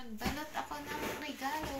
Nagbalot ako ng regalo.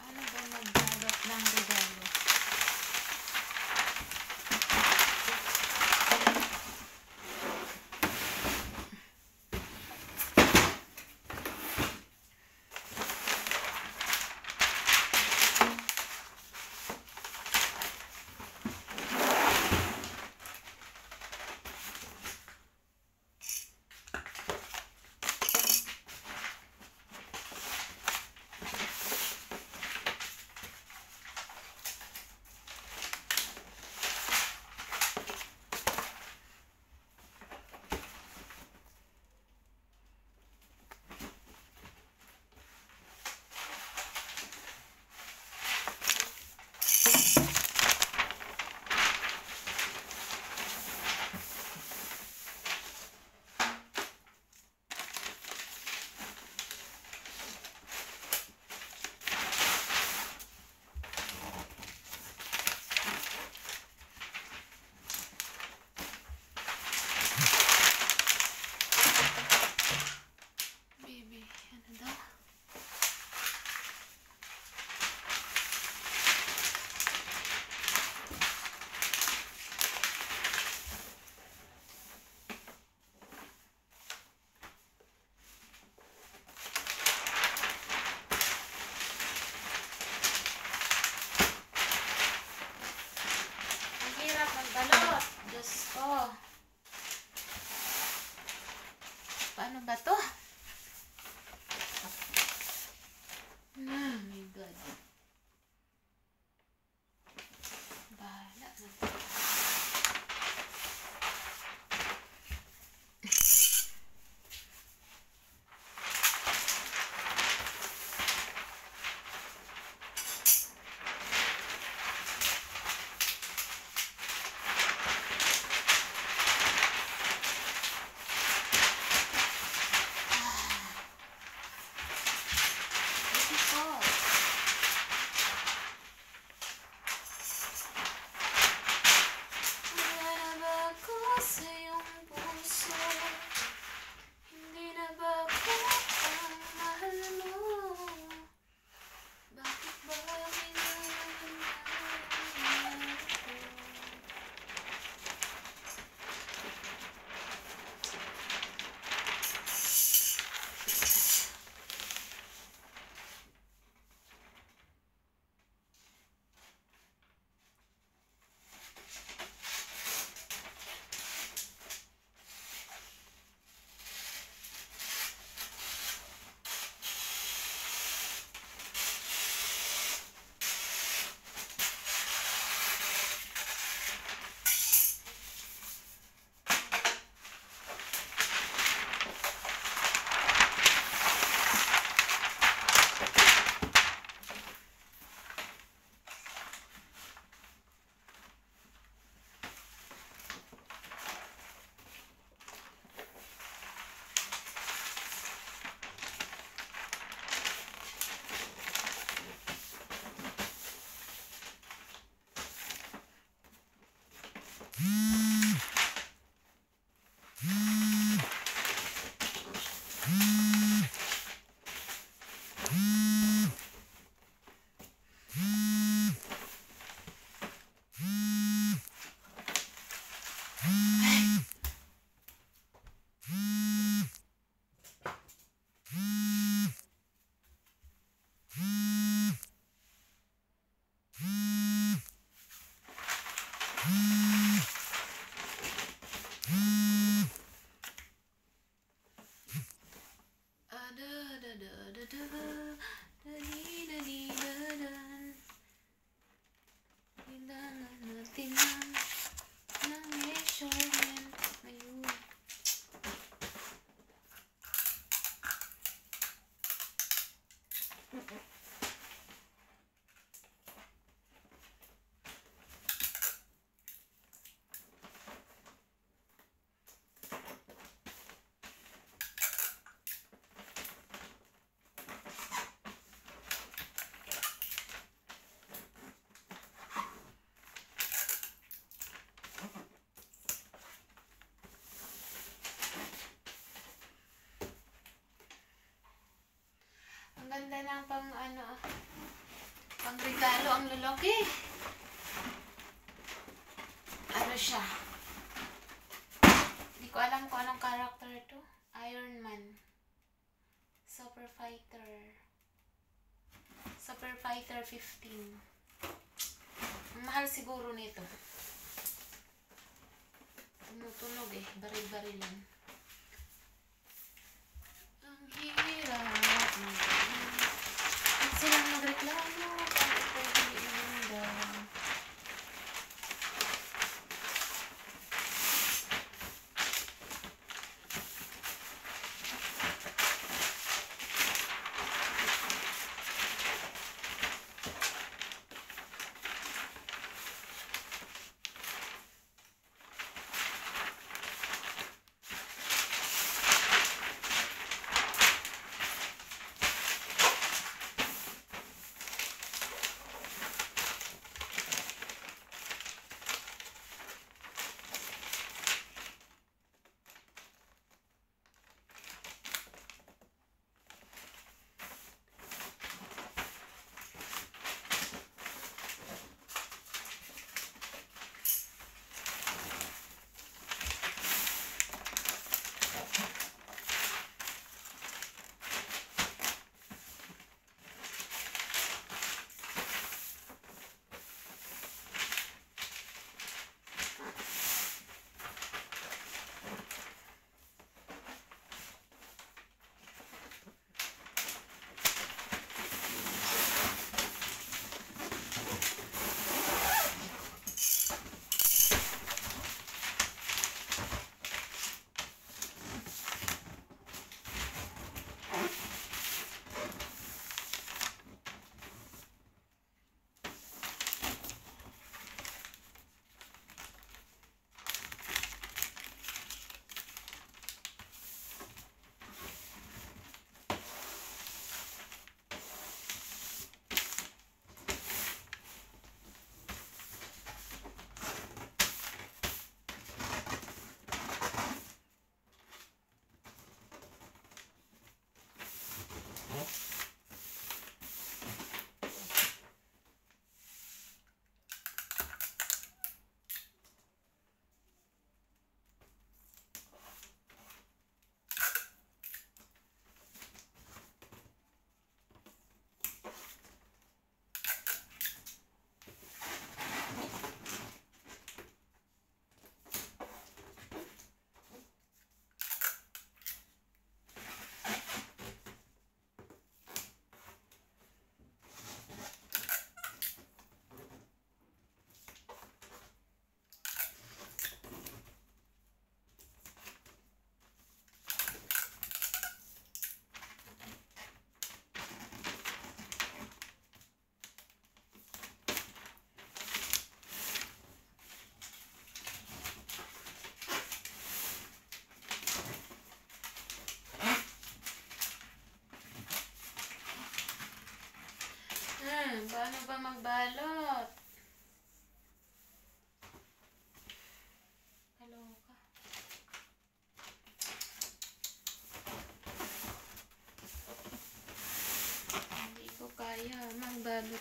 Ano ba magbalot ng regalo? Baby, ano daw? Ang hirap magbalot. Diyos ko. Paano ba to? Oh my God. Mm-hmm. Ganda ng pang ano, pang regalo ang lalaki. Ano siya? Hindi ko alam kung anong character to. Iron Man. Super Fighter. Super Fighter 15. Ang mahal siguro nito. Tumutunog eh. Baril-barilan. Ang hirap. Ang Salamat.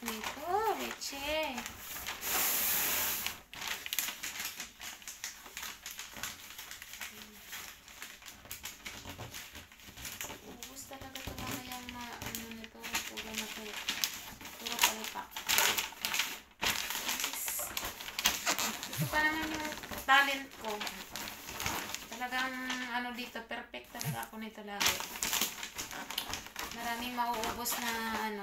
Nito, Leche. Ubus talaga ito mamaya ma ano nito, puro na to. Puro palipak. Ito naman yung talent ko. Talagang ano dito, perfect talaga ako nito lagi. Maraming mauubos na ano,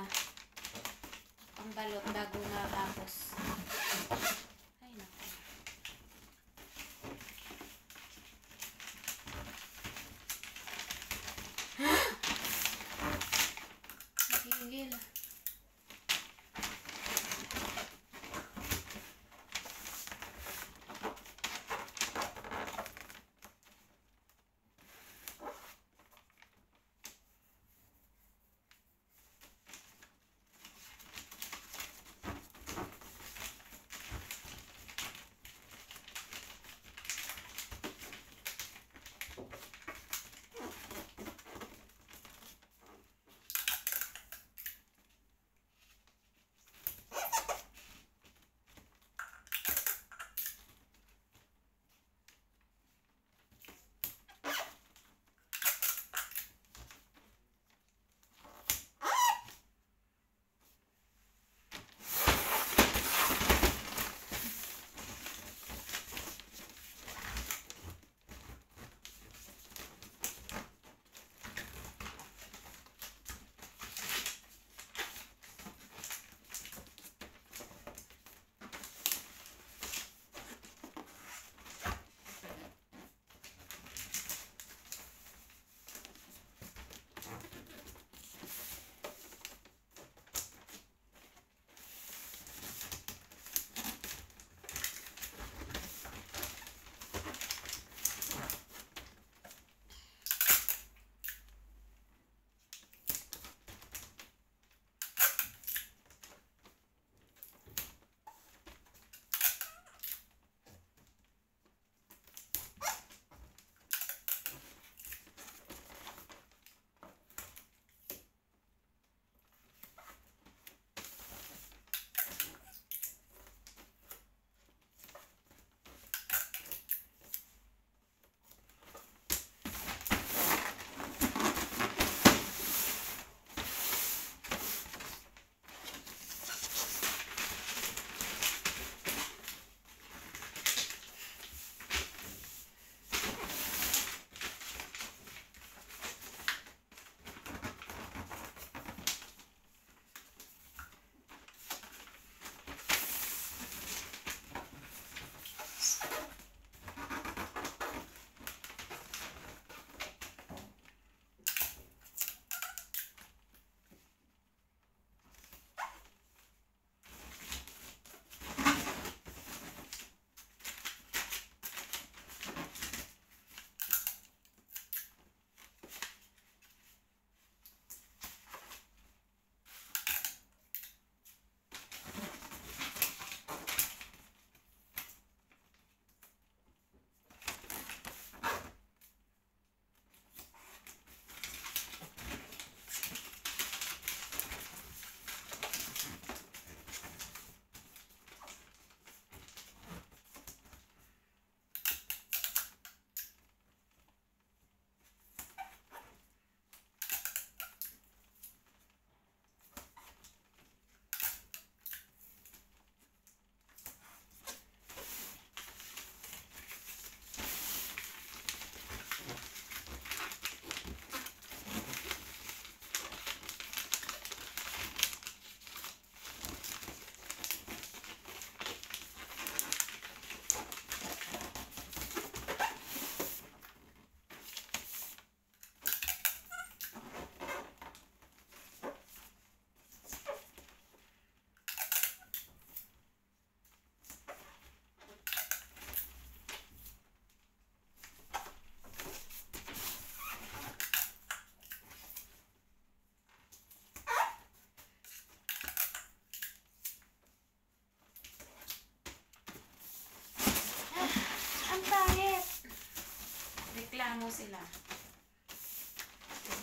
mo sila.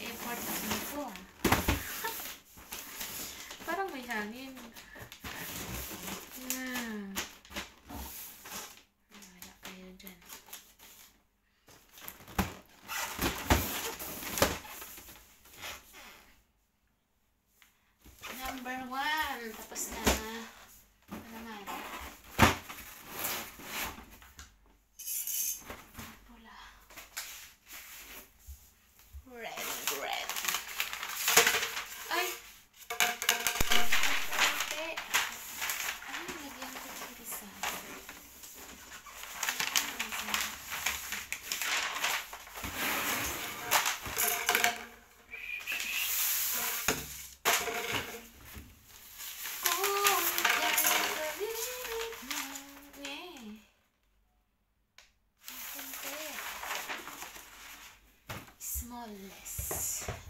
Effort na dito. Parang may hangin. Hmm. harmless.